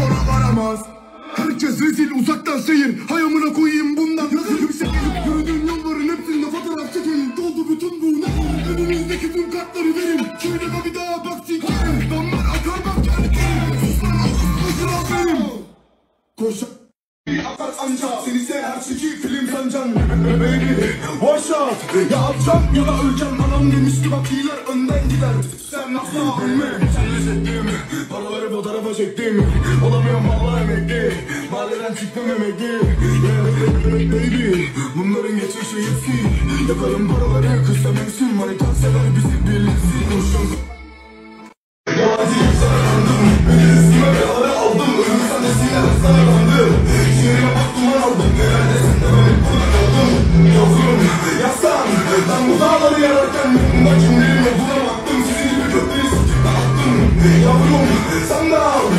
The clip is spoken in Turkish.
sonra varamaz. Herkes rezil uzaktan seyir. Hay amına koyayım bundan Nasıl yüksek gelip yürüdüğün yolların hepsinde fotoğraf çekelim Doldu bütün bu ne Önümüzdeki tüm kartları verin. Şöyle bir daha bak sikerim Damlar akar bak geldim Sus lan Ağustos kral benim Koş Atar anca Seni seher çeki film sancan Baby Wash out Ya atacağım ya da öleceğim Anam demişti bak iyiler önden gider. Sen asla ölme. Sen çektim? Paraları fotoğrafa çektim. Olamıyorum valla emekli. Mahalleden çıktım emekli. Yeah, Baby Bunların geçmişi yetki Yakarım paraları kısa mevsim Manitan sever bizi bilirsin. Koşun Somehow,